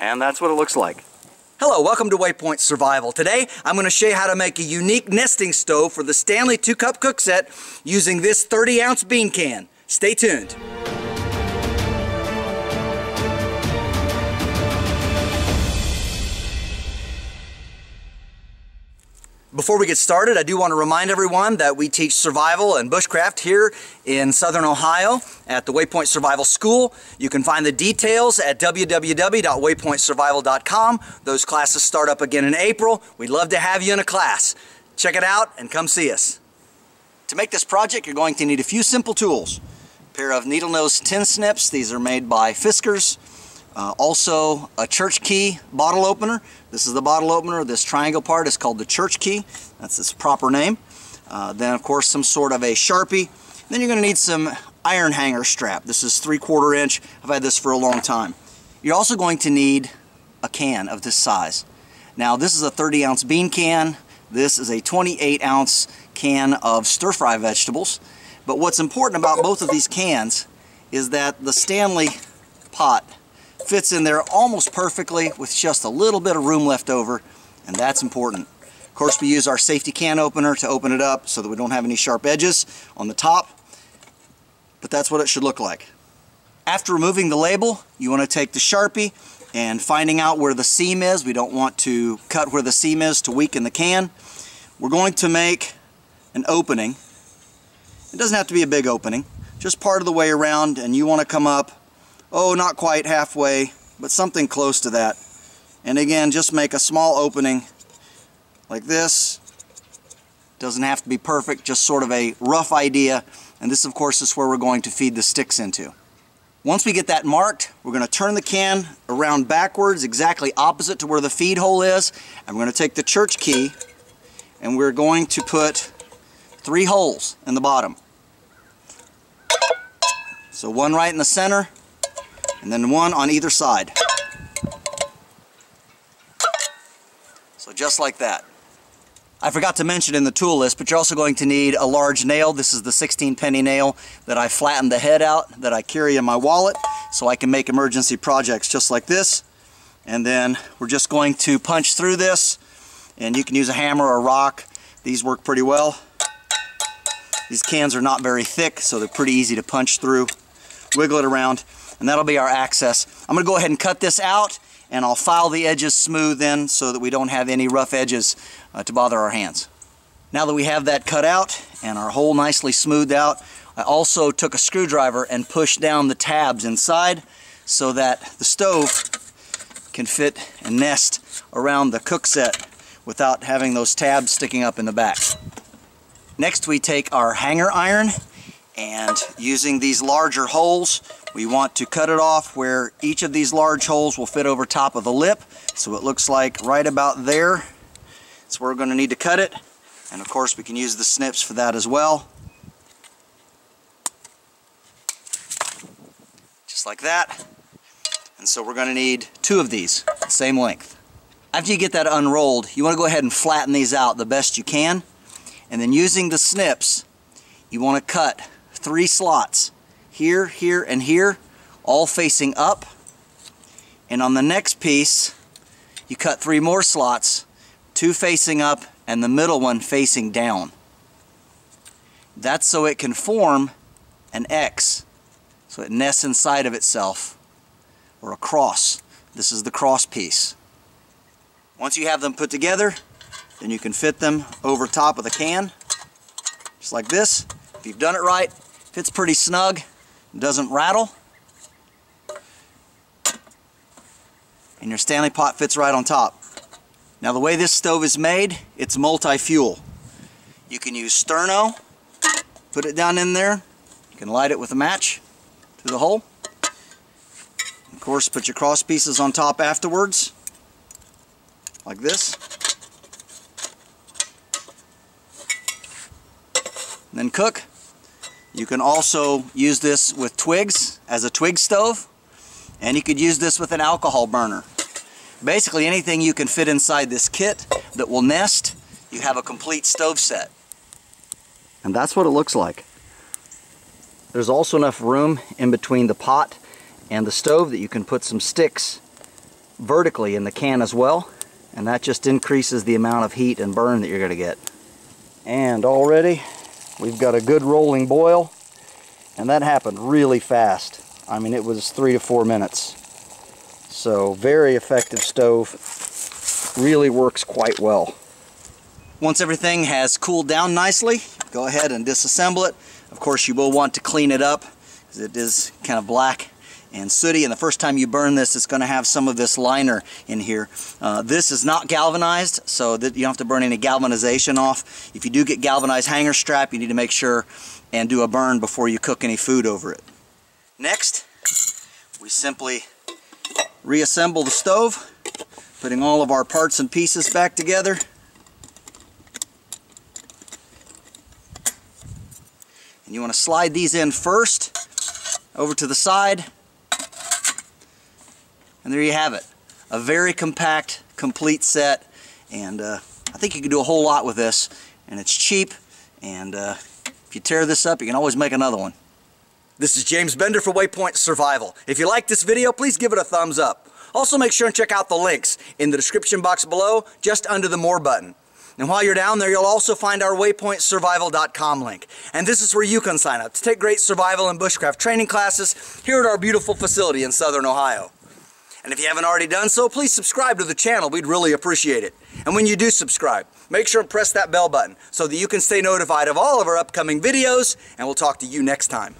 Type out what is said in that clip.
And that's what it looks like. Hello, welcome to Waypoint Survival. Today, I'm going to show you how to make a unique nesting stove for the Stanley 2-Cup Cook Set using this 30-ounce bean can. Stay tuned. Before we get started, I do want to remind everyone that we teach survival and bushcraft here in Southern Ohio at the Waypoint Survival School. You can find the details at www.waypointsurvival.com. Those classes start up again in April. We'd love to have you in a class. Check it out and come see us. To make this project, you're going to need a few simple tools. A pair of needle nose tin snips. These are made by Fiskars. Uh, also, a church key bottle opener. This is the bottle opener. This triangle part is called the church key. That's its proper name. Uh, then, of course, some sort of a Sharpie. Then you're going to need some iron hanger strap. This is three quarter inch. I've had this for a long time. You're also going to need a can of this size. Now, this is a 30 ounce bean can. This is a 28 ounce can of stir fry vegetables. But what's important about both of these cans is that the Stanley pot fits in there almost perfectly with just a little bit of room left over and that's important. Of course we use our safety can opener to open it up so that we don't have any sharp edges on the top but that's what it should look like. After removing the label you want to take the Sharpie and finding out where the seam is. We don't want to cut where the seam is to weaken the can. We're going to make an opening. It doesn't have to be a big opening, just part of the way around and you want to come up oh, not quite halfway, but something close to that. And again, just make a small opening like this. Doesn't have to be perfect, just sort of a rough idea. And this, of course, is where we're going to feed the sticks into. Once we get that marked, we're going to turn the can around backwards, exactly opposite to where the feed hole is. We're going to take the church key and we're going to put three holes in the bottom. So one right in the center, and then one on either side. So just like that. I forgot to mention in the tool list, but you're also going to need a large nail. This is the 16 penny nail that I flattened the head out that I carry in my wallet so I can make emergency projects just like this. And then we're just going to punch through this and you can use a hammer or a rock. These work pretty well. These cans are not very thick so they're pretty easy to punch through. Wiggle it around and that'll be our access. I'm going to go ahead and cut this out and I'll file the edges smooth in so that we don't have any rough edges uh, to bother our hands. Now that we have that cut out and our hole nicely smoothed out, I also took a screwdriver and pushed down the tabs inside so that the stove can fit and nest around the cook set without having those tabs sticking up in the back. Next we take our hanger iron and using these larger holes we want to cut it off where each of these large holes will fit over top of the lip. So it looks like right about there. That's where we're going to need to cut it. And of course we can use the snips for that as well. Just like that. And so we're going to need two of these, same length. After you get that unrolled, you want to go ahead and flatten these out the best you can. And then using the snips, you want to cut three slots here, here, and here, all facing up. And on the next piece, you cut three more slots, two facing up and the middle one facing down. That's so it can form an X, so it nests inside of itself, or a cross. This is the cross piece. Once you have them put together, then you can fit them over top of the can, just like this. If you've done it right, fits pretty snug doesn't rattle. And your Stanley pot fits right on top. Now the way this stove is made, it's multi-fuel. You can use sterno, put it down in there. You can light it with a match through the hole. Of course, put your cross pieces on top afterwards, like this. And then cook. You can also use this with twigs as a twig stove and you could use this with an alcohol burner. Basically anything you can fit inside this kit that will nest, you have a complete stove set. And that's what it looks like. There's also enough room in between the pot and the stove that you can put some sticks vertically in the can as well and that just increases the amount of heat and burn that you're going to get. And already we've got a good rolling boil and that happened really fast. I mean it was three to four minutes. So very effective stove, really works quite well. Once everything has cooled down nicely, go ahead and disassemble it. Of course you will want to clean it up because it is kind of black and sooty and the first time you burn this it's going to have some of this liner in here. Uh, this is not galvanized so that you don't have to burn any galvanization off. If you do get galvanized hanger strap you need to make sure and do a burn before you cook any food over it. Next we simply reassemble the stove putting all of our parts and pieces back together. And you want to slide these in first over to the side and there you have it. A very compact, complete set. And uh, I think you can do a whole lot with this. And it's cheap. And uh, if you tear this up, you can always make another one. This is James Bender for Waypoint Survival. If you like this video, please give it a thumbs up. Also make sure and check out the links in the description box below, just under the More button. And while you're down there, you'll also find our waypointsurvival.com link. And this is where you can sign up to take great survival and bushcraft training classes here at our beautiful facility in Southern Ohio. And if you haven't already done so, please subscribe to the channel. We'd really appreciate it. And when you do subscribe, make sure and press that bell button so that you can stay notified of all of our upcoming videos, and we'll talk to you next time.